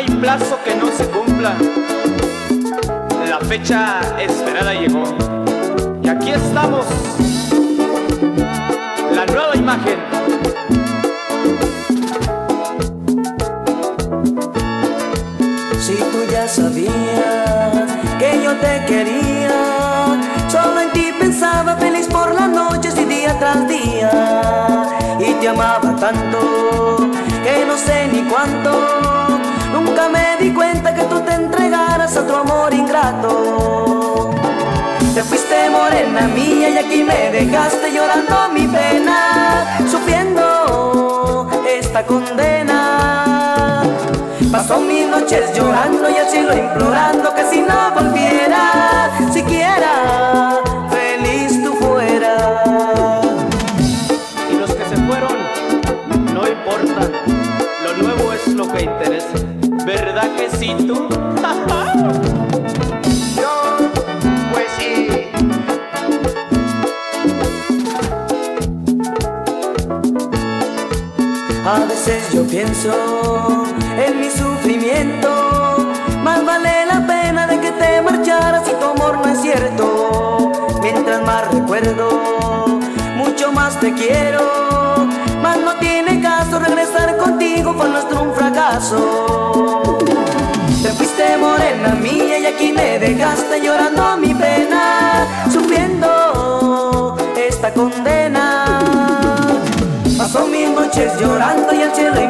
hay plazo que no se cumpla. La fecha esperada llegó. Y aquí estamos. La nueva imagen. Si tú ya sabías que yo te quería, solo en ti pensaba feliz por las noches y día tras día. Y te amaba tanto que no sé ni cuánto. Te fuiste morena mía y aquí me dejaste llorando mi pena, sufriendo esta condena. Pasó mis noches llorando y al cielo implorando que si no volviera, siquiera feliz tú fueras. Y los que se fueron, no importa. Lo nuevo es lo que interesa. ¿Verdad que sí tú? A veces yo pienso en mi sufrimiento, más vale la pena de que te marcharas si tu amor no es cierto. Mientras más recuerdo, mucho más te quiero, más no tiene caso regresar contigo fue nuestro un fracaso. Te fuiste morena mía y aquí me dejaste llorando mi pena, sufriendo esta condena. Pasó mis noches llorando y al cielo implorando que